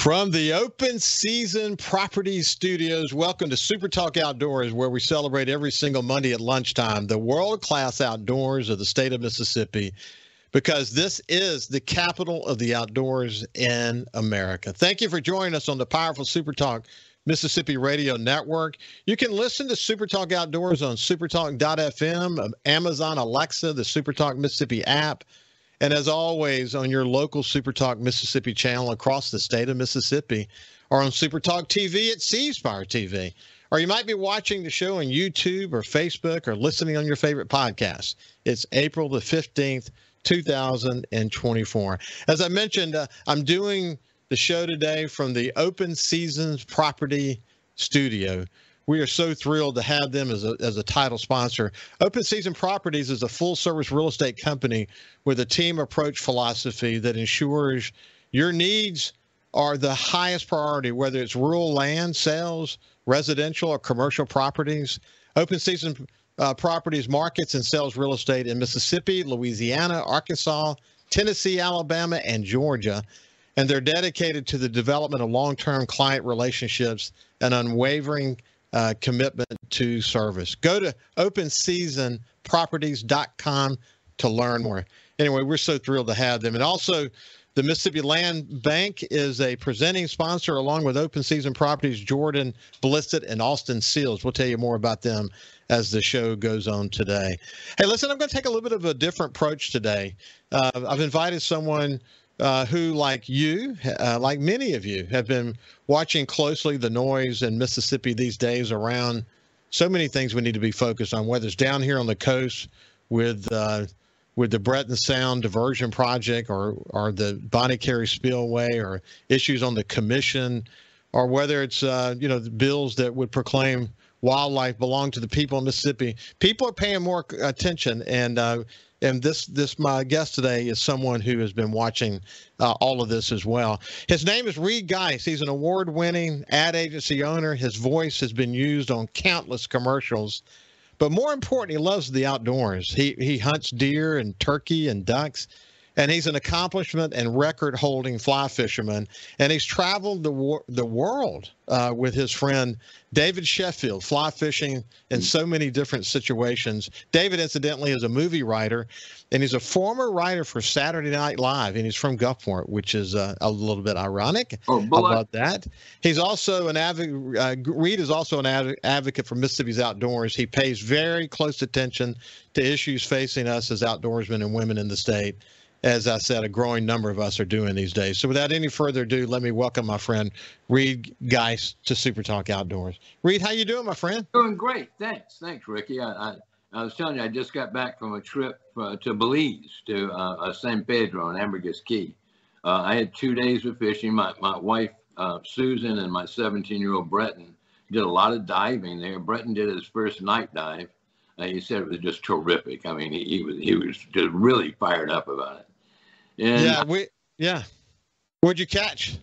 From the Open Season Properties Studios, welcome to Super Talk Outdoors, where we celebrate every single Monday at lunchtime the world class outdoors of the state of Mississippi, because this is the capital of the outdoors in America. Thank you for joining us on the powerful Super Talk Mississippi Radio Network. You can listen to Super Talk Outdoors on supertalk.fm, Amazon Alexa, the Super Talk Mississippi app and as always, on your local Supertalk Mississippi channel across the state of Mississippi, or on Supertalk TV at C Spire TV. Or you might be watching the show on YouTube or Facebook or listening on your favorite podcast. It's April the 15th, 2024. As I mentioned, uh, I'm doing the show today from the Open Seasons Property Studio we are so thrilled to have them as a, as a title sponsor. Open Season Properties is a full service real estate company with a team approach philosophy that ensures your needs are the highest priority, whether it's rural land sales, residential, or commercial properties. Open Season uh, Properties markets and sells real estate in Mississippi, Louisiana, Arkansas, Tennessee, Alabama, and Georgia. And they're dedicated to the development of long term client relationships and unwavering uh, commitment to service. Go to openseasonproperties.com to learn more. Anyway, we're so thrilled to have them. And also, the Mississippi Land Bank is a presenting sponsor along with Open Season Properties, Jordan Blissett, and Austin Seals. We'll tell you more about them as the show goes on today. Hey, listen, I'm going to take a little bit of a different approach today. Uh, I've invited someone uh, who, like you, uh, like many of you, have been watching closely the noise in Mississippi these days around so many things we need to be focused on, whether it's down here on the coast with uh, with the Breton Sound Diversion Project or or the Bonnet Carré Spillway or issues on the commission or whether it's uh, you know the bills that would proclaim wildlife belong to the people of Mississippi. People are paying more attention, and uh, and this this my guest today is someone who has been watching uh, all of this as well. His name is Reed Guice. He's an award-winning ad agency owner. His voice has been used on countless commercials. But more important, he loves the outdoors. He he hunts deer and turkey and ducks and he's an accomplishment and record holding fly fisherman. And he's traveled the, wor- the world uh, with his friend David Sheffield, fly fishing in so many different situations. David, incidentally, is a movie writer, and he's a former writer for Saturday Night Live, and he's from Gulfport, which is uh, a little bit ironic oh, about that. He's also an advocate. Uh, Reed is also an adv- advocate for Mississippi's outdoors. He pays very close attention to issues facing us as outdoorsmen and women in the state as I said, a growing number of us are doing these days. So without any further ado, let me welcome my friend Reed Guice to Super Talk Outdoors. Reed, how you doing, my friend? Doing great. Thanks. Thanks, Ricky. I, I, I was telling you, I just got back from a trip uh, to Belize, to uh, uh San Pedro and Ambergris Caye. Uh, I had two days of fishing. My, my wife, uh, Susan, and my 17-year-old Breton did a lot of diving there. Breton did his first night dive. Uh, he said it was just terrific. I mean, he, he was he was just really fired up about it. And yeah, we yeah. What'd you catch?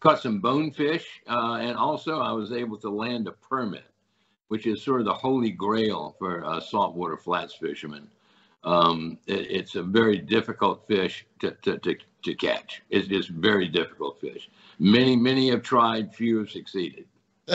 Caught some bonefish, uh, and also I was able to land a permit, which is sort of the holy grail for uh, saltwater flats fishermen. Um, it, it's a very difficult fish to, to, to, to catch. It's just very difficult fish. Many, many have tried, few have succeeded.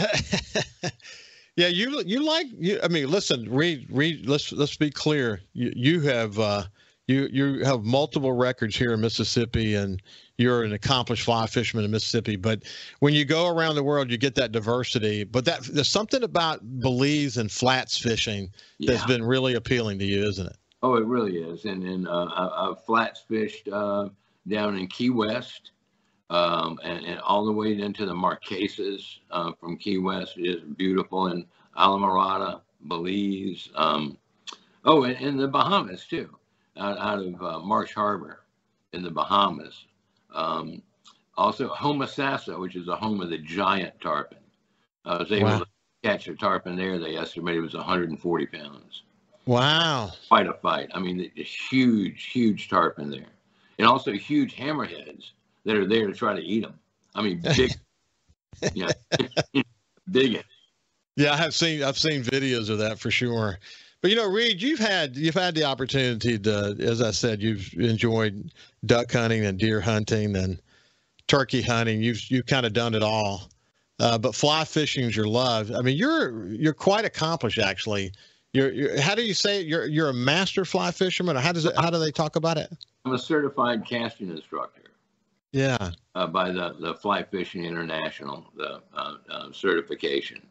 yeah, you you like you. I mean, listen, read read. Let's let's be clear. You you have uh, you you have multiple records here in Mississippi, and you're an accomplished fly fisherman in Mississippi. But when you go around the world, you get that diversity. But that there's something about Belize and flats fishing that's yeah. been really appealing to you, isn't it? Oh, it really is. And and uh, I, have flats fished uh, down in Key West. Um, and, and, all the way into the Marquesas uh, from Key West is beautiful, and Islamorada, Belize. Um, oh, and, and the Bahamas too out, out of uh, Marsh Harbor in the Bahamas. Um, also, Homosassa, which is the home of the giant tarpon. I was able wow. to catch a tarpon there. They estimated it was 140 pounds. Wow. Quite a fight. I mean, a huge, huge tarpon there. And also huge hammerheads that are there to try to eat them. I mean, big, yeah, big. Yeah, I have seen I've seen videos of that for sure. But you know, Reed, you've had you've had the opportunity to, as I said, you've enjoyed duck hunting and deer hunting and turkey hunting. You've you've kind of done it all. Uh, but fly fishing is your love. I mean, you're you're quite accomplished actually. You're, you're how do you say it? you're you're a master fly fisherman? Or how does it how do they talk about it? I'm a certified casting instructor. Yeah. Uh, by the the Fly Fishers International, the uh, uh, certification.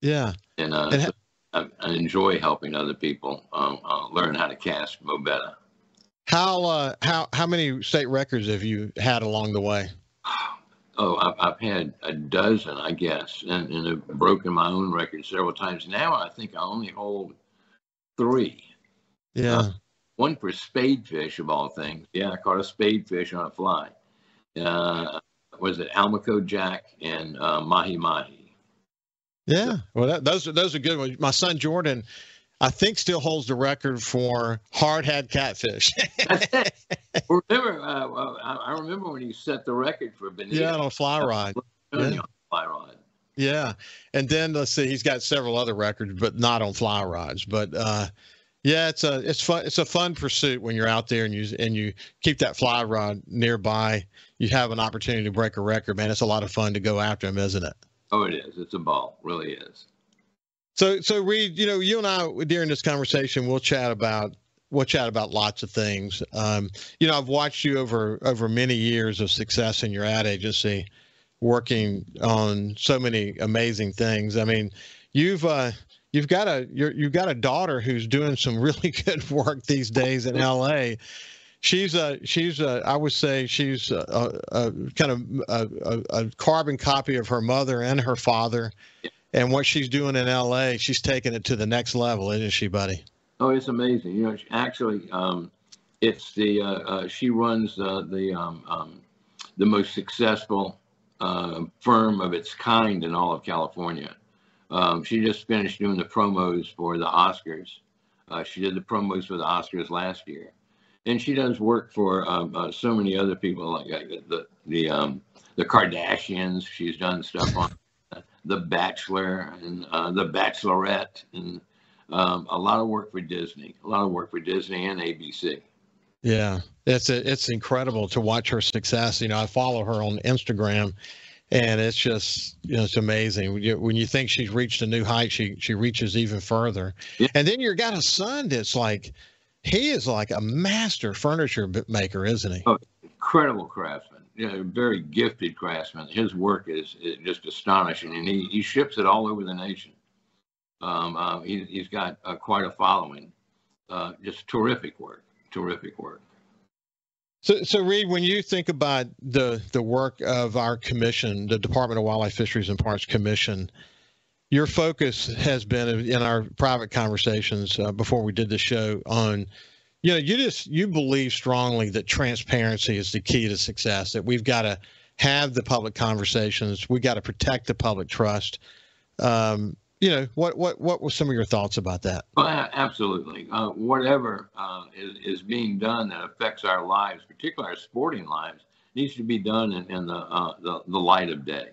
Yeah. And, uh, and ha- I, I, enjoy helping other people um, uh, learn how to cast mo better. How uh, how how many state records have you had along the way? Oh, I've, I've had a dozen, I guess, and, and have broken my own record several times. Now I think I only hold three. Yeah. Uh, one for spadefish of all things. Yeah, I caught a spadefish on a fly. Uh, was it Almaco Jack and uh, Mahi Mahi? Yeah, well, that, those are those are good ones. My son Jordan, I think, still holds the record for hard hardhead catfish. remember, uh, I remember when he set the record for bonito. Yeah, on a fly rod. Yeah. Fly rod. Yeah, and then let's see, he's got several other records, but not on fly rods. But uh, yeah, it's a it's fun it's a fun pursuit when you're out there and you and you keep that fly rod nearby. You have an opportunity to break a record, man. It's a lot of fun to go after them, isn't it? Oh, it is. It's a ball, really is. So so Reed, you know, you and I during this conversation, we'll chat about we'll chat about lots of things. Um, you know, I've watched you over over many years of success in your ad agency, working on so many amazing things. I mean, you've uh, you've got a you you've got a daughter who's doing some really good work these days in L.A. She's a she's a I would say she's a, a, kind of a, a, carbon copy of her mother and her father, and what she's doing in L.A. She's taking it to the next level, isn't she, buddy? Oh, it's amazing. You know, actually, um, it's the uh, uh, she runs uh, the um, um, the most successful uh, firm of its kind in all of California. Um, she just finished doing the promos for the Oscars. Uh, she did the promos for the Oscars last year, and she does work for um, uh, so many other people like uh, the the um, the Kardashians. She's done stuff on The Bachelor and uh, The Bachelorette, and um, a lot of work for Disney. A lot of work for Disney and ABC. Yeah, it's a, it's incredible to watch her success. You know, I follow her on Instagram, and it's just you know it's amazing when you, when you think she's reached a new height she she reaches even further yeah. and then you've got a son that's like he is like a master furniture maker isn't he? Oh, incredible craftsman. You know, very gifted craftsman. His work is, is just astonishing and he, he ships it all over the nation. Um, uh, he, has got uh, quite a following. Uh, just terrific work terrific work. So, so Reed, when you think about the the work of our commission, the Department of Wildlife, Fisheries, and Parks Commission, your focus has been in our private conversations uh, before we did the show on, you know, you just you believe strongly that transparency is the key to success. That we've got to have the public conversations, we've got to protect the public trust. Um, you know what what what were some of your thoughts about that well absolutely uh, whatever uh, is, is being done that affects our lives particularly our sporting lives needs to be done in, in the, uh, the, the light of day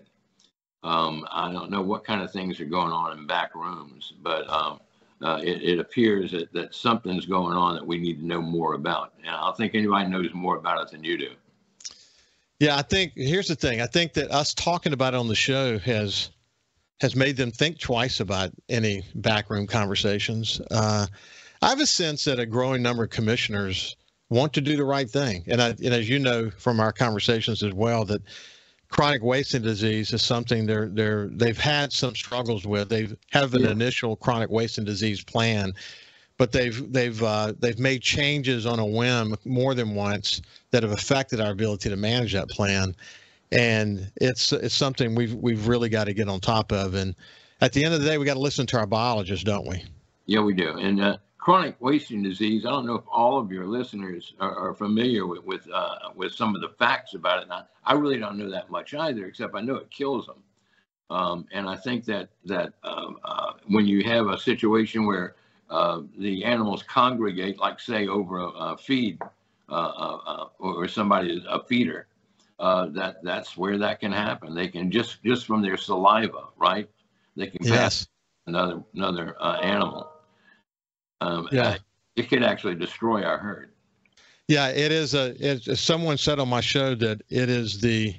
um, i don't know what kind of things are going on in back rooms but um, uh, it, it, appears that, that something's going on that we need to know more about. And i don't think anybody knows more about it than you do. Yeah i think here's the thing. I think that us talking about it on the show has has made them think twice about any backroom conversations. Uh, I have a sense that a growing number of commissioners want to do the right thing, and, I, and as you know from our conversations as well, that chronic wasting disease is something they're they're they've had some struggles with. They have an yeah. initial chronic wasting disease plan, but they've they've uh, they've made changes on a whim more than once that have affected our ability to manage that plan and it's it's something we've we've really got to get on top of. And at the end of the day, we got to listen to our biologists, don't we? Yeah, we do. And uh, chronic wasting disease. I don't know if all of your listeners are, are familiar with with, uh, with some of the facts about it. Now, I really don't know that much either, except I know it kills them. Um, and I think that that um, uh, when you have a situation where uh, the animals congregate, like say over a, a feed uh, uh, or somebody a feeder, uh, that that's where that can happen. They can just just from their saliva, right? They can pass yes. another another uh, animal. Um, yeah, it could actually destroy our herd. Yeah, it is a. It, someone said on my show that it is the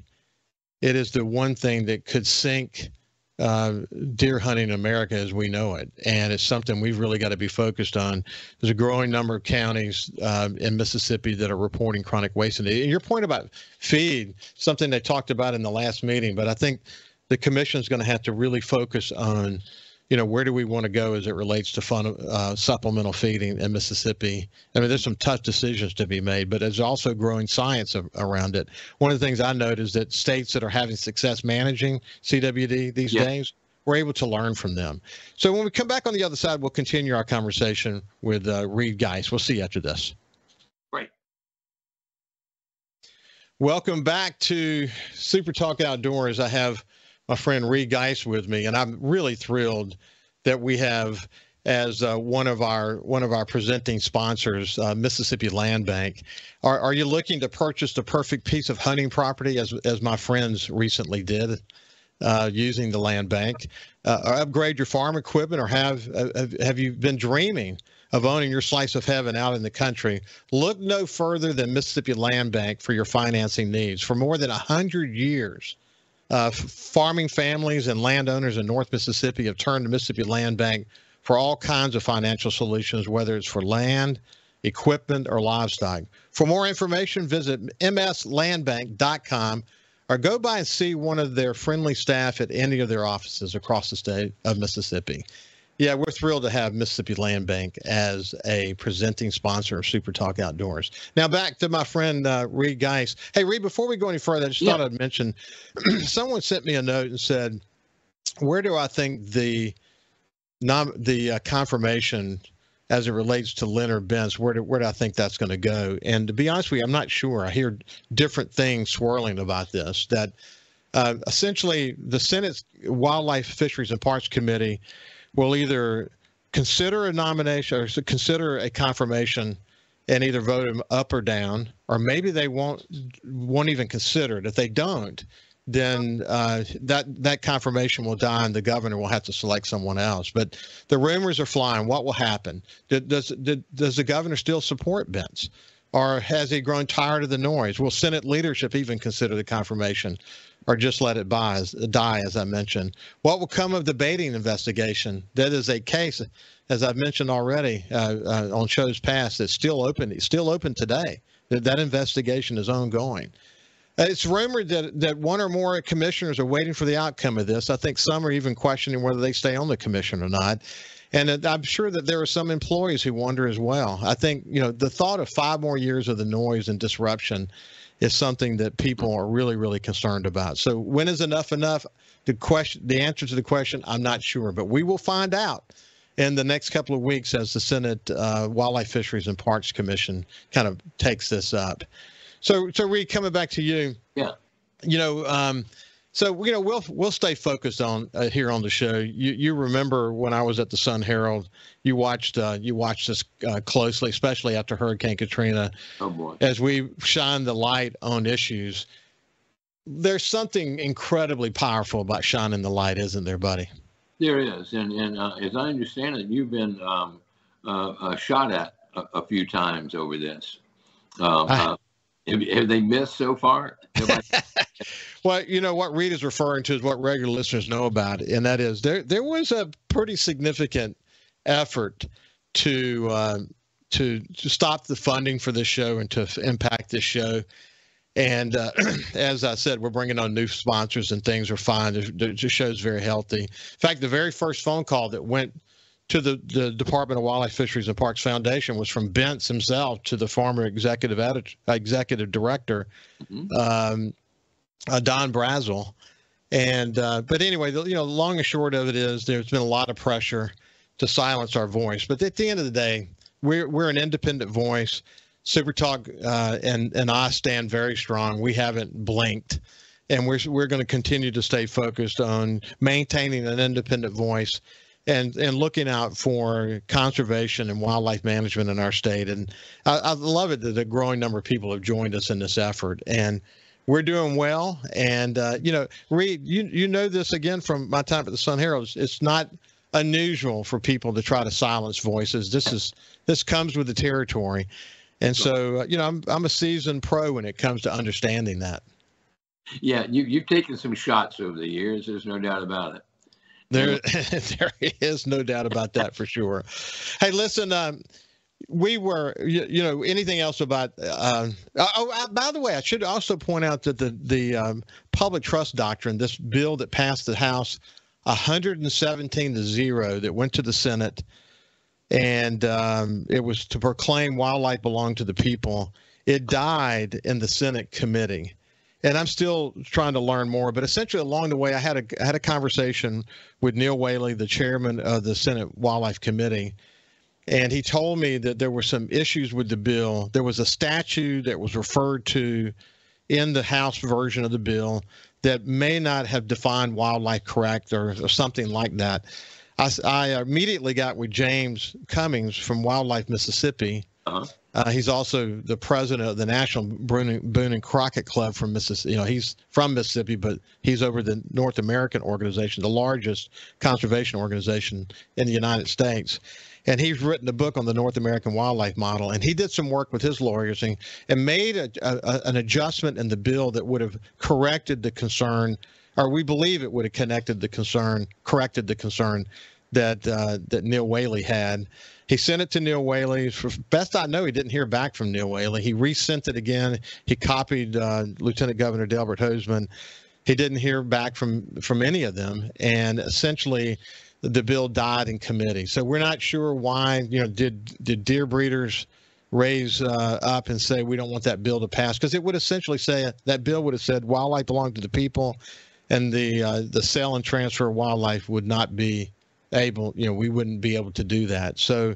it is the one thing that could sink uh, deer hunting in America as we know it. And it's something we've really got to be focused on. There's a growing number of counties uh, in Mississippi that are reporting chronic waste. And your point about feed, something they talked about in the last meeting, but I think the commission is going to have to really focus on you know, where do we want to go as it relates to fun, uh, supplemental feeding in Mississippi? I mean, there's some tough decisions to be made, but there's also growing science of, around it. One of the things I note is that states that are having success managing CWD these days, we're able to learn from them. So when we come back on the other side, we'll continue our conversation with uh, Reed Guice. We'll see you after this. Great. Welcome back to Super Talk Outdoors. I have my friend Reed Guice with me, and I'm really thrilled that we have as uh, one of our one of our presenting sponsors, uh, Mississippi Land Bank. Are, are you looking to purchase the perfect piece of hunting property, as as my friends recently did, uh, using the land bank, uh, or upgrade your farm equipment, or have, have have you been dreaming? Of owning your slice of heaven out in the country, look no further than Mississippi Land Bank for your financing needs. For more than 100 years, uh, farming families and landowners in North Mississippi have turned to Mississippi Land Bank for all kinds of financial solutions, whether it's for land, equipment, or livestock. For more information, visit mslandbank.com or go by and see one of their friendly staff at any of their offices across the state of Mississippi. Yeah, we're thrilled to have Mississippi Land Bank as a presenting sponsor of Super Talk Outdoors. Now back to my friend uh, Reed Guice. Hey, Reed, before we go any further, I just yeah. thought I'd mention someone sent me a note and said, "Where do I think the nom- the uh, confirmation as it relates to Leonard Bentz, where do, where do I think that's going to go?" And to be honest with you, I'm not sure. I hear different things swirling about this. That uh, essentially the Senate Wildlife, Fisheries, and Parks Committee will either consider a nomination or consider a confirmation and either vote him up or down, or maybe they won't won't even consider it. If they don't, then uh, that that confirmation will die, and the governor will have to select someone else. But the rumors are flying. What will happen? Does does, does the governor still support Bentz, or has he grown tired of the noise? Will Senate leadership even consider the confirmation? Or just let it by, die, as I mentioned. What will come of the baiting investigation? That is a case, as I've mentioned already uh, uh, on shows past, that's still open. It's still open today. That, that investigation is ongoing. Uh, it's rumored that, that one or more commissioners are waiting for the outcome of this. I think some are even questioning whether they stay on the commission or not. And I'm sure that there are some employees who wonder as well. I think, you know, the thought of five more years of the noise and disruption is something that people are really, really concerned about. So when is enough enough? The question, the answer to the question, I'm not sure, but we will find out in the next couple of weeks as the Senate uh, Wildlife, Fisheries, and Parks Commission kind of takes this up. So, so Reed, coming back to you. Yeah. You know, um, so you know we'll we'll stay focused on uh, here on the show. You you remember when I was at the Sun Herald, you watched uh, you watched this uh, closely, especially after Hurricane Katrina. Oh boy! As we shine the light on issues, there's something incredibly powerful about shining the light, isn't there, buddy? There is, and and uh, as I understand it, you've been um, uh, uh, shot at a, a, few times over this. Um, I, have, have, they missed so far? Well, you know what Reed is referring to is what regular listeners know about and that is there there was a pretty significant effort to uh, to to stop the funding for this show and to impact this show. And uh, as I said, we're bringing on new sponsors and things are fine. The, the show's very healthy. In fact, the very first phone call that went to the, the Department of Wildlife, Fisheries, and Parks Foundation was from Bentz himself to the former executive editor, executive director, mm-hmm. um, uh, Don Brazel. And uh, but anyway, the, you know, long and short of it is there's been a lot of pressure to silence our voice. But at the end of the day, we're we're an independent voice. Super Talk uh, and and I stand very strong. We haven't blinked, and we're we're going to continue to stay focused on maintaining an independent voice. And, and looking out for conservation and wildlife management in our state. And I, I love it that a growing number of people have joined us in this effort. And we're doing well. And uh, you know, Reed, you you know this again from my time at the Sun Herald. It's not unusual for people to try to silence voices. This is this comes with the territory, and so uh, you know, I'm I'm a seasoned pro when it comes to understanding that. Yeah, you, you've taken some shots over the years. There's no doubt about it. There, there is no doubt about that for sure. Hey, listen, um, we were, you, you, know, anything else about? Uh, oh, uh, by the way, I should also point out that the the um, public trust doctrine, this bill that passed the House, 117 to zero, that went to the Senate, and um, it was to proclaim wildlife belonged to the people. It died in the Senate committee and I'm still trying to learn more. But essentially, along the way, I had a I had a conversation with Neil Whaley, the chairman of the Senate Wildlife Committee, and he told me that there were some issues with the bill. There was a statute that was referred to in the House version of the bill that may not have defined wildlife correct or, or something like that. I, I immediately got with James Cummings from Wildlife Mississippi. Uh-huh uh, he's also the president of the National Boone, Boone and Crockett Club from Mississippi. You know, he's from Mississippi, but he's over the North American organization, the largest conservation organization in the United States. And he's written a book on the North American wildlife model. And he did some work with his lawyers and, and made a, a, an adjustment in the bill that would have corrected the concern, or we believe it would have connected the concern, corrected the concern that uh, that Neil Whaley had. He sent it to Neil Whaley. For best I know, he didn't hear back from Neil Whaley. He resent it again. He copied uh, Lieutenant Governor Delbert Hosemann. He didn't hear back from from any of them, and essentially, the bill died in committee. So we're not sure why. You know, did did deer breeders raise uh, up and say we don't want that bill to pass? Because it would essentially say that bill would have said wildlife belonged to the people, and the uh, the sale and transfer of wildlife would not be able, you know, we wouldn't be able to do that. So,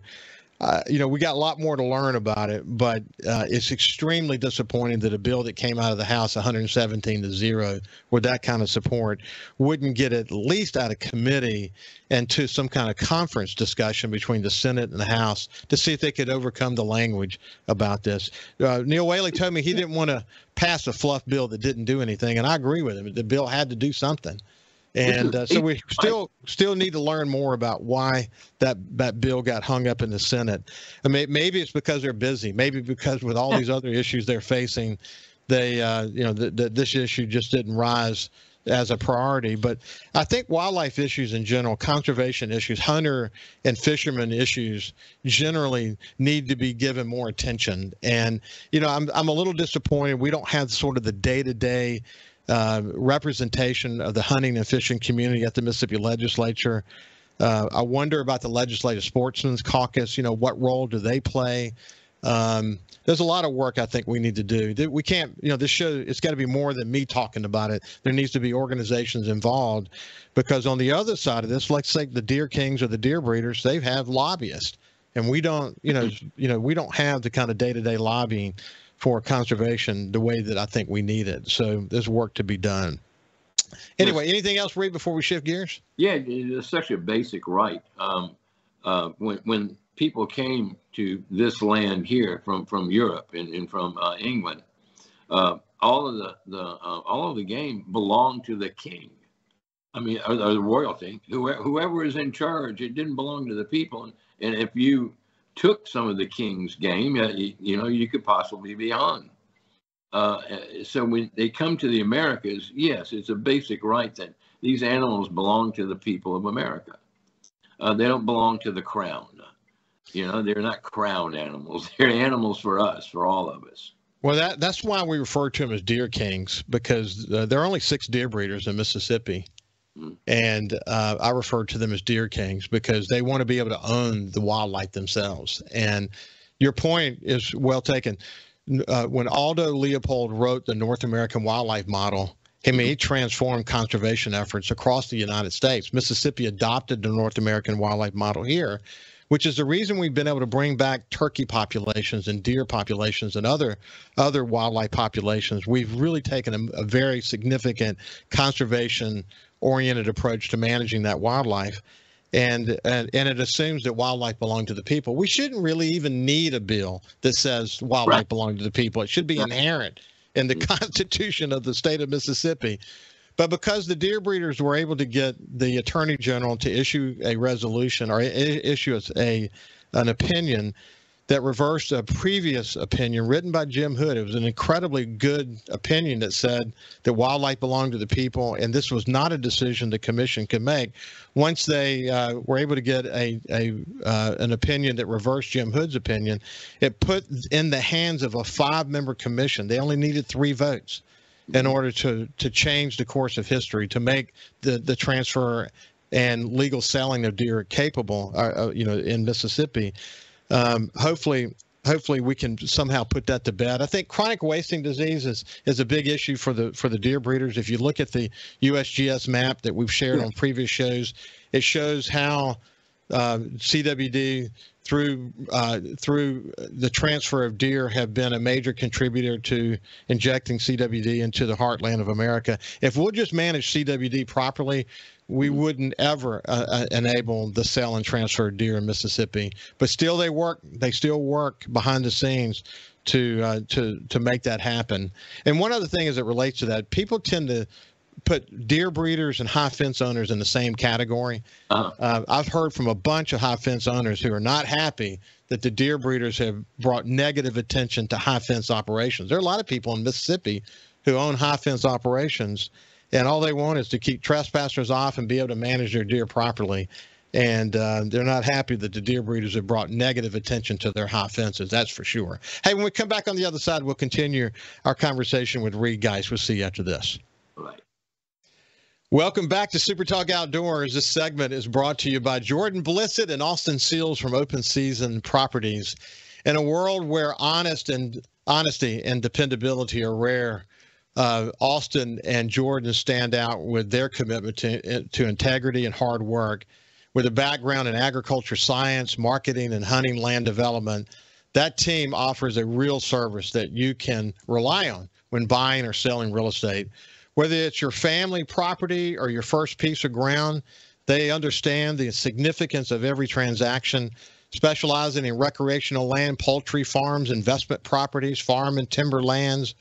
uh, you know, we got a lot more to learn about it, but uh, it's extremely disappointing that a bill that came out of the House 117 to zero with that kind of support wouldn't get at least out of committee and to some kind of conference discussion between the Senate and the House to see if they could overcome the language about this. Uh, Neil Whaley told me he didn't want to pass a fluff bill that didn't do anything, and I agree with him. The bill had to do something and uh, so we still still need to learn more about why that that bill got hung up in the Senate. I mean, maybe it's because they're busy. Maybe because with all these other issues they're facing, they uh, you know that this issue just didn't rise as a priority. But I think wildlife issues in general, conservation issues, hunter and fisherman issues generally need to be given more attention. And you know, I'm I'm a little disappointed we don't have sort of the day to day uh, representation of the hunting and fishing community at the Mississippi legislature. Uh, I wonder about the legislative sportsmen's caucus. You know, what role do they play? Um, there's a lot of work I think we need to do. We can't, you know, this show, it's got to be more than me talking about it. There needs to be organizations involved because on the other side of this, let's say the deer kings or the deer breeders, they have lobbyists and we don't, you know, you know, we don't have the kind of day to day lobbying for conservation the way that I think we need it. So there's work to be done. Anyway, anything else, Reed, before we shift gears? Yeah, it's such a basic right. Um, uh, when when people came to this land here from from Europe and, and from uh, England, uh, all of the the uh, all of the game belonged to the king. I mean, or, or the royalty. Whoever, whoever is in charge, it didn't belong to the people. And, and if you took some of the king's game, you, you know, you could possibly be on. Uh, so when they come to the Americas, yes, it's a basic right that these animals belong to the people of America. Uh, they don't belong to the crown. You know, they're not crown animals. They're animals for us, for all of us. Well, that that's why we refer to them as deer kings because uh, there are only six deer breeders in Mississippi, and uh, I refer to them as deer kings because they want to be able to own the wildlife themselves. And your point is well taken. Uh, when Aldo Leopold wrote the North American Wildlife Model, I mean, he transformed conservation efforts across the United States. Mississippi adopted the North American Wildlife Model here, which is the reason we've been able to bring back turkey populations and deer populations and other other wildlife populations. We've really taken a, a very significant conservation oriented approach to managing that wildlife. And, and and it assumes that wildlife belong to the people. We shouldn't really even need a bill that says wildlife right. belongs to the people. It should be right. inherent in the. Constitution of the state of Mississippi. But because the deer breeders were able to get the attorney general to issue a resolution or issue a an opinion that reversed a previous opinion written by Jim Hood. It was an incredibly good opinion that said that wildlife belonged to the people, and this was not a decision the commission could make. Once they uh, were able to get a, a uh, an opinion that reversed Jim Hood's opinion, it put in the hands of a five-member commission. They only needed three votes in order to to change the course of history, to make the the transfer and legal selling of deer capable, uh, uh you know, in Mississippi um, hopefully hopefully we can somehow put that to bed. I think chronic wasting disease is, is a big issue for the for the deer breeders. If you look at the USGS map that we've shared yeah. on previous shows, it shows how uh, CWD through uh, through the transfer of deer have been a major contributor to injecting CWD into the heartland of America. If we'll just manage CWD properly, we wouldn't ever uh, uh, enable the sale and transfer of deer in Mississippi. But still, they work. They still work behind the scenes to uh, to to make that happen. And one other thing as it relates to that, people tend to put deer breeders and high fence owners in the same category. Uh-huh. Uh, I've heard from a bunch of high fence owners who are not happy that the deer breeders have brought negative attention to high fence operations. There are a lot of people in Mississippi who own high fence operations and all they want is to keep trespassers off and be able to manage their deer properly. And uh, they're not happy that the deer breeders have brought negative attention to their high fences. That's for sure. Hey, when we come back on the other side, we'll continue our conversation with Reed Guice. We'll see you after this. Right. Welcome back to Super Talk Outdoors. This segment is brought to you by Jordan Blissett and Austin Seals from Open Season Properties. In a world where honest and honesty and dependability are rare, uh, Austin and Jordan stand out with their commitment to, to integrity and hard work. With a background in agriculture science, marketing, and hunting land development, that team offers a real service that you can rely on when buying or selling real estate. Whether it's your family property or your first piece of ground, they understand the significance of every transaction, specializing in recreational land, poultry farms, investment properties, farm and timber lands,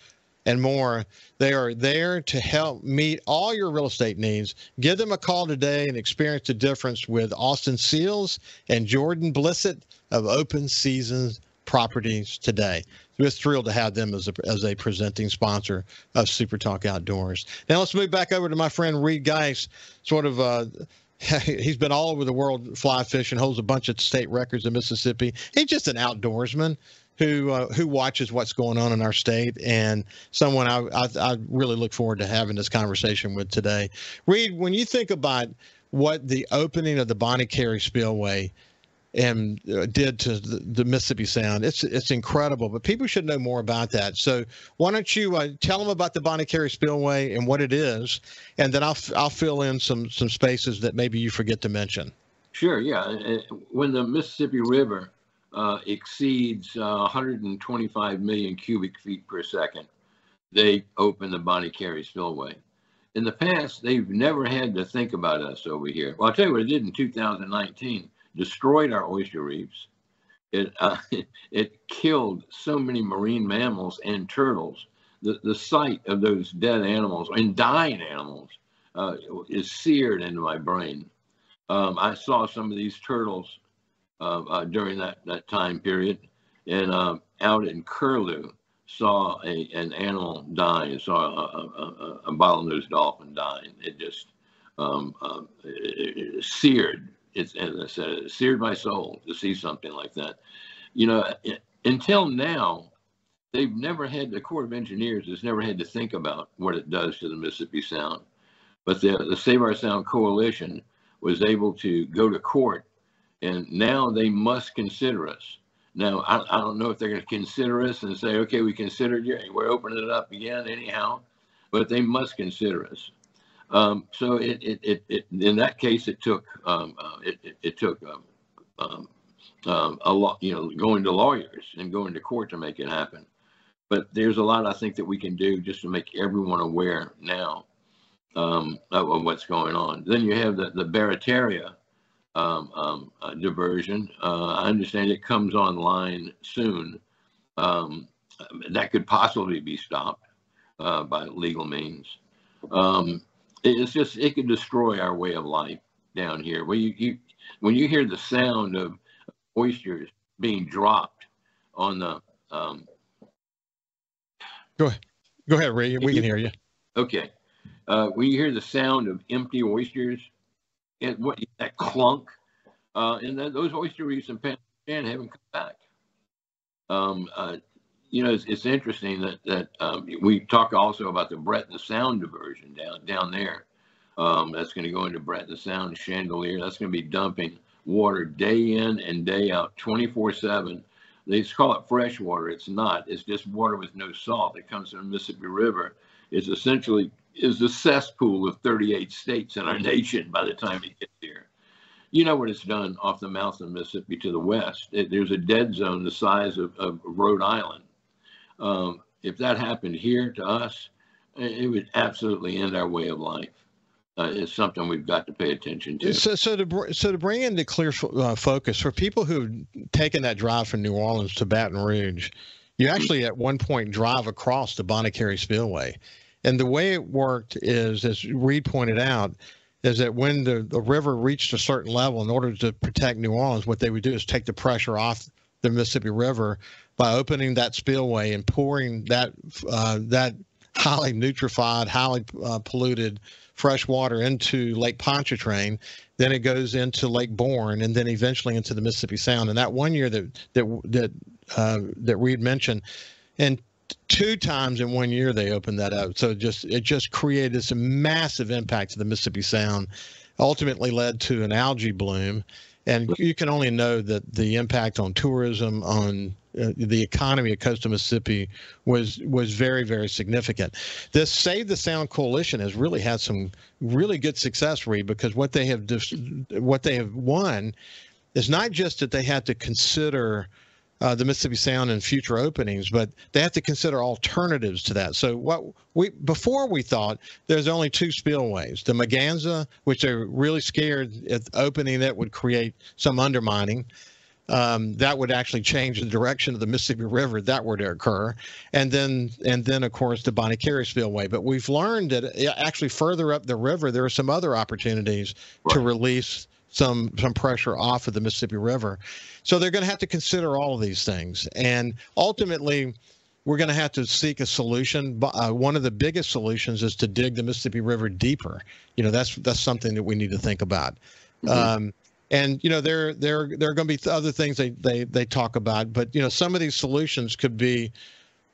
and more. They are there to help meet all your real estate needs. Give them a call today and experience the difference with Austin Seals and Jordan Blissett of Open Seasons Properties today. We're thrilled to have them as a, as a presenting sponsor of Super Talk Outdoors. Now let's move back over to my friend Reed Guice, sort of. Uh, he's been all over the world fly fishing, holds a bunch of state records in Mississippi. He's just an outdoorsman who uh, who watches what's going on in our state and someone I, I, I really look forward to having this conversation with today. Reed, when you think about what the opening of the Bonnet Carré Spillway and uh, did to the, the, Mississippi Sound. It's it's incredible, but people should know more about that. So why don't you uh, tell them about the Bonnet Carré Spillway and what it is, and then I'll I'll fill in some some spaces that maybe you forget to mention. Sure. Yeah. When the Mississippi River uh, exceeds uh, 125 million cubic feet per second, they open the Bonnet Carré Spillway. In the past, they've never had to think about us over here. Well, I'll tell you what it did in 2019 destroyed our oyster reefs. It, uh, it, killed so many marine mammals and turtles. The, the sight of those dead animals and dying animals uh, is seared into my brain. Um, I saw some of these turtles during that, that time period. And uh, out in Curlew, saw a, an animal die, saw a, a, a bottlenose dolphin dying. It just um, uh, it, it seared, it's, as I said, it seared my soul to see something like that. You know, until now, they've never had, the Corps of Engineers has never had to think about what it does to the Mississippi Sound. But the, the Save Our Sound Coalition was able to go to court and now they must consider us. Now, I, I don't know if they're going to consider us and say, okay, we considered you, we're opening it up again anyhow, but they must consider us. Um, so it, it, it, it, in that case, it took um, uh, it, it, it, took um, um, um, a lot, you know, going to lawyers and going to court to make it happen. But there's a lot I think that we can do just to make everyone aware now um, of, of, what's going on. Then you have the the Barataria um, um, uh, diversion. Uh, I understand it comes online soon. Um, that could possibly be stopped uh, by legal means. Um, it's just it could destroy our way of life down here. When you, you when you hear the sound of oysters being dropped on the. Um, go ahead, go ahead, Ray. We can hear you. Okay, uh, when you hear the sound of empty oysters, and what that clunk, uh, and then those oyster reefs in Pan haven't come back. Um, uh, you know, it's, it's, interesting that that um, we talk also about the Breton the Sound diversion down down there. Um, that's going to go into Breton Sound Chandeleur. That's going to be dumping water day in and day out, 24 7. They call it fresh water. It's not. It's just water with no salt that comes from the Mississippi River. It's essentially is the cesspool of 38 states in our nation by the time it gets here. You know what it's done off the mouth of Mississippi to the west. It, there's a dead zone the size of, of Rhode Island. Um, if that happened here to us, it would absolutely end our way of life uh, is something we've got to pay attention to. So, so to so to bring into clear uh, focus for people who've taken that drive from New Orleans to Baton Rouge, you actually at one point drive across the Bonnet Carré Spillway, and the way it worked is, as Reed pointed out, is that when the, the river reached a certain level, in order to protect New Orleans, what they would do is take the pressure off the Mississippi River by opening that spillway and pouring that uh, that highly nutrified, highly uh, polluted fresh water into Lake Pontchartrain. Then it goes into Lake Borgne, and then eventually into the Mississippi Sound. And that one year that that that uh, that Reed mentioned, and two times in one year they opened that up. So it just it just created this massive impact to the Mississippi Sound. Ultimately led to an algae bloom, and you can only know that the impact on tourism, on uh, the economy of coastal Mississippi was was very very significant. This Save the Sound coalition has really had some really good success, Reed, because what they have what they have won is not just that they had to consider uh, the Mississippi Sound in future openings, but they have to consider alternatives to that. So what we before we thought there's only two spillways: the Morganza, which they're really scared at opening that would create some undermining, um, that would actually change the direction of the Mississippi River if that were to occur, and then and then of course the Bonnet Carré spillway. But we've learned that actually further up the river there are some other opportunities right. to release some some pressure off of the Mississippi River. So they're going to have to consider all of these things, and ultimately. We're going to have to seek a solution. Uh, one of the biggest solutions is to dig the Mississippi River deeper. You know, that's that's something that we need to think about. Mm-hmm. Um, and you know there there there are going to be other things they they they talk about but you know some of these solutions could be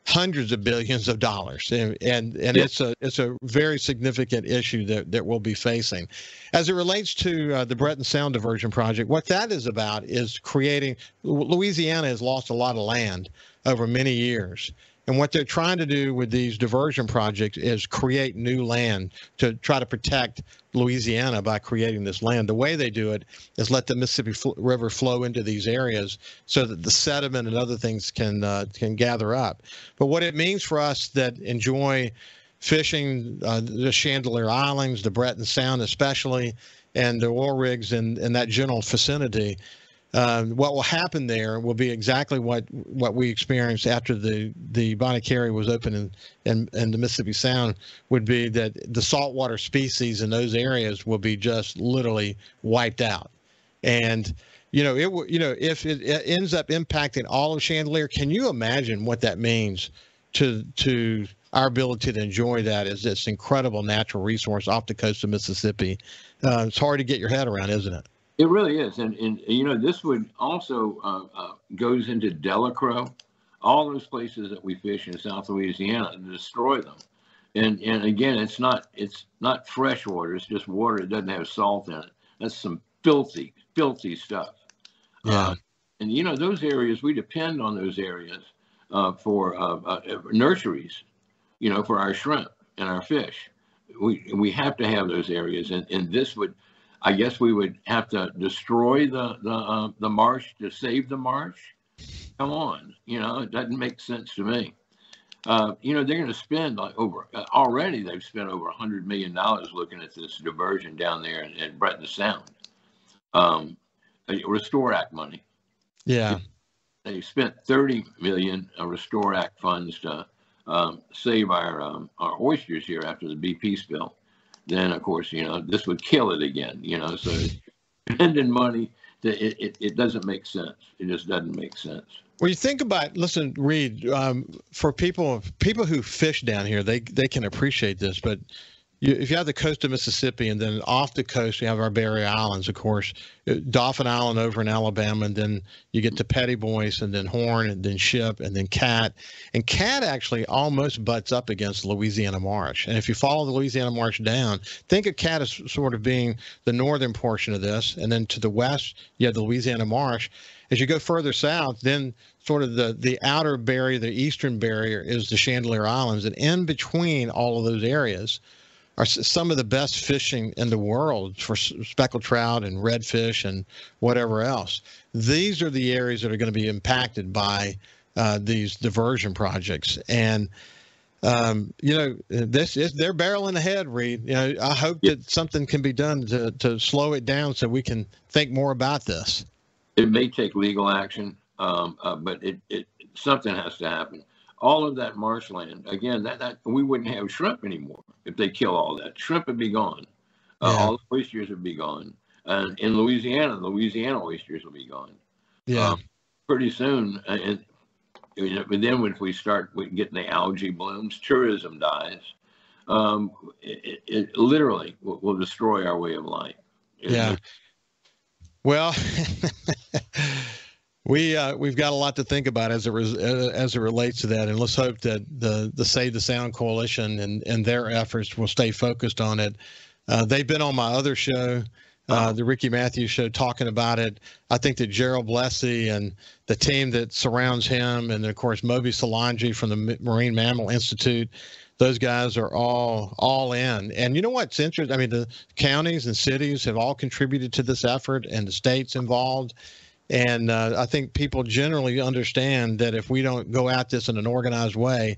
hundreds of billions of dollars. And and, and yeah. it's a it's a very significant issue that that we'll be facing. As it relates to uh, the Breton Sound diversion project what that is about is creating Louisiana has lost a lot of land over many years and what they're trying to do with these diversion projects is create new land to try to protect Louisiana by creating this land. The way they do it is let the Mississippi River flow into these areas so that the sediment and other things can uh, can gather up. But what it means for us that enjoy fishing uh, the Chandeleur Islands, the Breton Sound especially, and the oil rigs in, in that general vicinity uh, what will happen there will be exactly what what we experienced after the the Bonnet Carré was open in, in, in the Mississippi Sound would be that the saltwater species in those areas will be just literally wiped out, and you know it you know if it, it ends up impacting all of Chandeleur, can you imagine what that means to to our ability to enjoy that as this incredible natural resource off the coast of Mississippi? Uh, it's hard to get your head around, isn't it? It really is, and and you know this would also uh, uh, goes into Delacroix, all those places that we fish in South Louisiana, to destroy them, and and again, it's not it's not fresh water; it's just water that doesn't have salt in it. That's some filthy, filthy stuff. Yeah, uh, and you know those areas we depend on those areas uh, for uh, uh, nurseries, you know, for our shrimp and our fish. We we have to have those areas, and and this would I guess we would have to destroy the the uh, the marsh to save the marsh. Come on, you know it doesn't make sense to me. Uh, you know they're going to spend like over uh, already. They've spent over a hundred million dollars looking at this diversion down there in, in Breton Sound. Um, Restore Act money. Yeah, they spent thirty million of Restore Act funds to um, save our um, our oysters here after the BP spill then of course you know this would kill it again you know so spending money it, it, it doesn't make sense. It just doesn't make sense. Well, you think about listen, Reed. Um, for people people who fish down here, they they can appreciate this, but you, if you have the coast of Mississippi and then off the coast you have our Barrier Islands, of course, uh, Dauphin Island over in Alabama, and then you get to Petit Bois and then Horn and then Ship and then Cat. And Cat actually almost butts up against Louisiana Marsh. And if you follow the Louisiana Marsh down, think of Cat as sort of being the northern portion of this, and then to the west you have the Louisiana Marsh. As you go further south, then sort of the the outer barrier, the eastern barrier is the Chandeleur Islands, and in between all of those areas are some of the best fishing in the world for speckled trout and redfish and whatever else. These are the areas that are going to be impacted by uh, these diversion projects. And um, you know, this is they're barreling ahead, Reed. You know, I hope that something can be done to, to slow it down so we can think more about this. It may take legal action, um, uh, but it, it something has to happen all of that marshland again that, that we wouldn't have shrimp anymore if they kill all that. Shrimp would be gone. Uh, yeah. all the oysters would be gone. And in louisiana louisiana oysters will be gone. Yeah. Um, pretty soon uh, and, and then if we start getting the algae blooms tourism dies. Um, it, it, literally will, will, destroy our way of life. Yeah. Well we uh, we've got a lot to think about as it re- uh, as it relates to that, and let's hope that the the Save the Sound Coalition and and their efforts will stay focused on it. Uh, they've been on my other show, uh, the Ricky Mathews show, talking about it. I think that Gerald Blessey and the team that surrounds him, and of course Moby Solangi from the Marine Mammal Institute, those guys are all all in. And you know what's interesting? I mean, the counties and cities have all contributed to this effort, and the states involved. And uh, I think people generally understand that if we don't go at this in an organized way,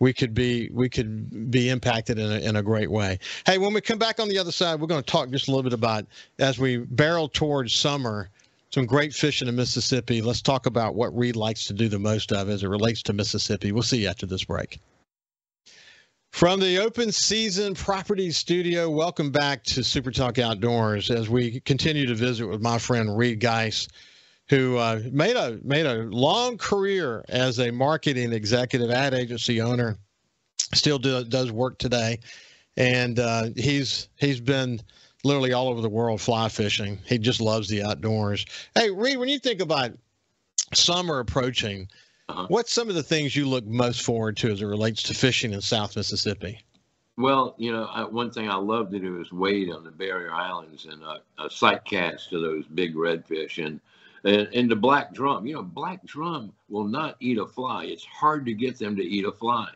we could be we could be impacted in a, in a great way. Hey, when we come back on the other side, we're going to talk just a little bit about as we barrel towards summer. Some great fishing in Mississippi. Let's talk about what Reed likes to do the most of as it relates to Mississippi. We'll see you after this break. From the open season property studio, welcome back to Super Talk Outdoors as we continue to visit with my friend Reed Guice who uh, made a made a long career as a marketing executive, ad agency owner, still do, does work today, and uh, he's he's been literally all over the world fly fishing. He just loves the outdoors. Hey, Reed, when you think about summer approaching, uh-huh. what's some of the things you look most forward to as it relates to fishing in South Mississippi? Well, you know, I, one thing I love to do is wade on the barrier islands and uh, sight cast to those big redfish. And and, and the black drum, you know, black drum will not eat a fly. It's hard to get them to eat a fly.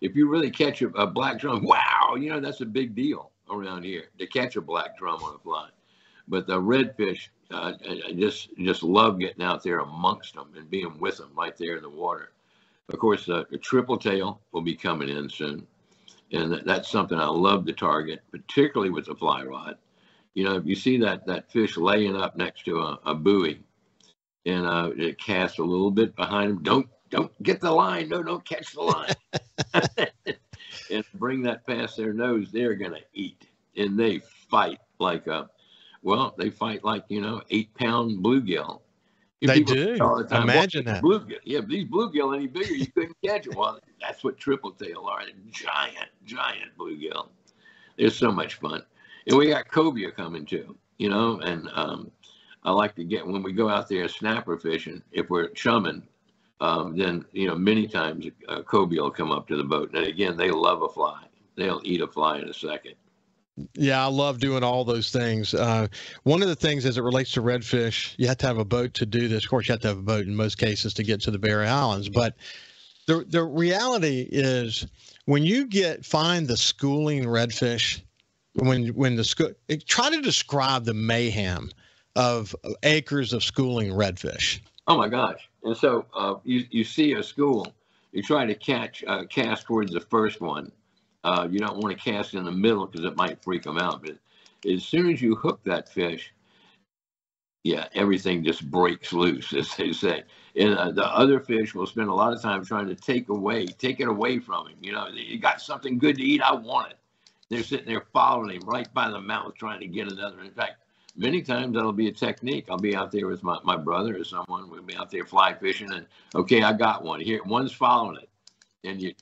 If you really catch a, a black drum, wow, you know, that's a big deal around here to catch a black drum on a fly. But the redfish, uh, I just just love getting out there amongst them and being with them right there in the water. Of course, uh, the triple tail will be coming in soon, and that's something I love to target, particularly with the fly rod. You know, if you see that that fish laying up next to a, a buoy, and uh, it cast a little bit behind him. Don't don't get the line. No, don't catch the line. and bring that past their nose. They're gonna eat, and they fight like a well, they fight like you know eight pound bluegill. They do. The time, Imagine that. Bluegill. Yeah, if these bluegill any bigger, you couldn't catch them. Well, that's what triple tail are. Giant, giant bluegill. They're so much fun. And we got cobia coming too, you know, and um, I like to get when we go out there snapper fishing, if we're chumming, um, then you know many times a uh, cobia will come up to the boat, and again they love a fly. They'll eat a fly in a second. Yeah, I love doing all those things. Uh, one of the things as it relates to redfish, you have to have a boat to do this. Of course, you have to have a boat in most cases to get to the Barrier Islands. But the the reality is when you get find the schooling redfish, when when the school try to describe the mayhem of acres of schooling redfish. Oh my gosh! And so uh, you you see a school, you try to catch uh, cast towards the first one. Uh, you don't want to cast in the middle because it might freak them out. But as soon as you hook that fish, yeah, everything just breaks loose, as they say. And uh, the other fish will spend a lot of time trying to take away, take it away from him. You know, you got something good to eat, I want it. They're sitting there following him right by the mouth, trying to get another. In fact, many times that'll be a technique. I'll be out there with my, my brother or someone. We'll be out there fly fishing, and okay, I got one here. One's following it, and you,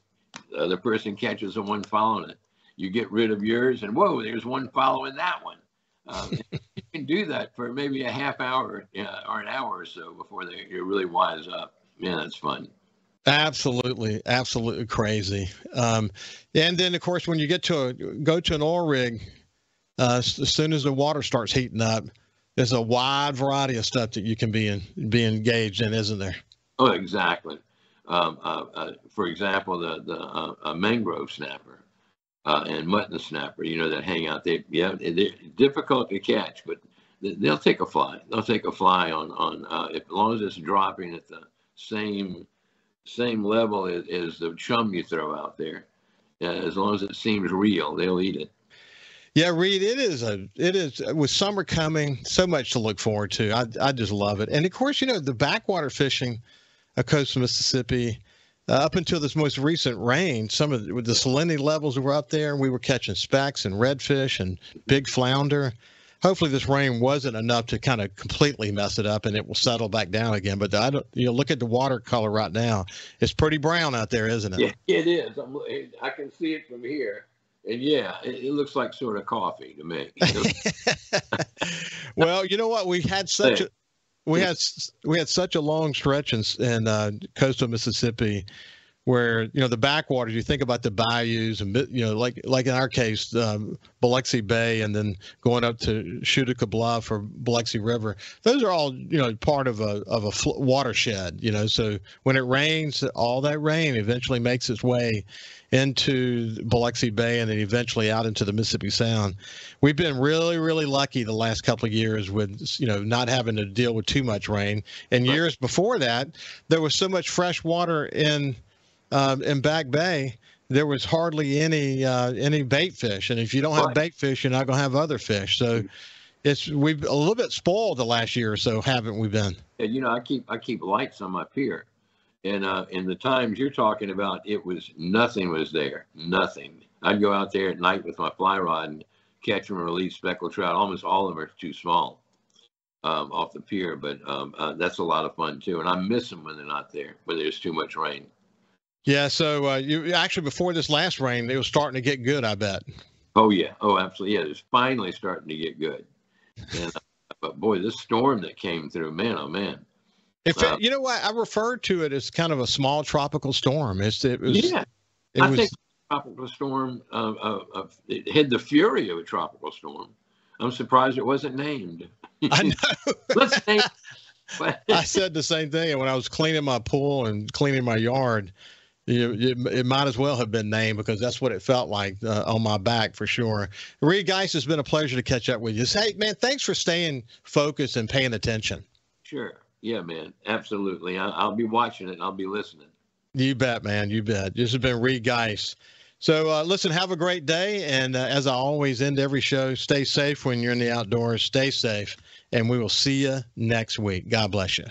the other person catches the one following it. You get rid of yours, and whoa, there's one following that one. Um, you can do that for maybe a half hour uh, or an hour or so before they you really wise up. Man, that's fun. Absolutely, absolutely crazy. Um, and then, of course, when you get to a go to an oil rig, uh, as soon as the water starts heating up, there's a wide variety of stuff that you can be in, be engaged in, isn't there? Oh, exactly. Um, uh, uh, for example, the the uh, mangrove snapper uh, and mutton snapper, you know, that hang out there. Yeah, they're difficult to catch, but they'll take a fly. They'll take a fly on on uh, if, as long as it's dropping at the same same level as, as the chum you throw out there. as long as it seems real, they'll eat it. Yeah, Reed, it is a it is with summer coming, so much to look forward to. I I just love it, and of course, you know the backwater fishing, of coastal Mississippi, uh, up until this most recent rain, some of the, the salinity levels were up there, and we were catching specks and redfish and big flounder. Hopefully, this rain wasn't enough to kind of completely mess it up, and it will settle back down again. But I don't, you know, look at the water color right now; it's pretty brown out there, isn't it? Yeah, it is. I'm, I can see it from here and yeah, it, it, looks like sort of coffee to me. well, you know what? We had such a we had we had such a long stretch in, in uh, coastal Mississippi where you know the backwaters you think about the bayous and you know like like in our case um, Biloxi Bay and then going up to Tchoutacabouffa or Biloxi River those are all you know part of a of a fl- watershed you know so when it rains all that rain eventually makes its way into Biloxi Bay and then eventually out into the Mississippi Sound. We've been really really lucky the last couple of years with you know not having to deal with too much rain. And years before that there was so much fresh water in um, in Back Bay, there was hardly any uh, any bait fish, and if you don't have bait fish, you're not going to have other fish. So it's we've a little bit spoiled the last year or so, haven't we been? Yeah, you know, I keep I keep lights on my pier, and uh, in the times you're talking about, it was nothing was there, nothing. I'd go out there at night with my fly rod and catch and release speckled trout. Almost all of them are too small um, off the pier, but um, uh, that's a lot of fun too. And I miss them when they're not there, when there's too much rain. Yeah, so uh, you actually before this last rain, it was starting to get good. I bet. Oh yeah, oh absolutely. Yeah, it's finally starting to get good. And, uh, but boy, this storm that came through, man, oh man. If uh, you know what, I refer to it as kind of a small tropical storm. It's it was. Yeah, it I was, think tropical storm. Uh, uh, it had the fury of a tropical storm. I'm surprised it wasn't named. I know. Let's name. I said the same thing, and when I was cleaning my pool and cleaning my yard you, it, it, might as well have been named because that's what it felt like uh, on my back for sure. Reed Guice, it's been a pleasure to catch up with you. Hey, man, thanks for staying focused and paying attention. Sure. Yeah, man. Absolutely. I, will be watching it I'll be listening. You bet, man. You bet. This has been Reed Guice. So, uh, listen, have a great day. And uh, as I always end every show, stay safe when you're in the outdoors. Stay safe. And we will see you next week. God bless you.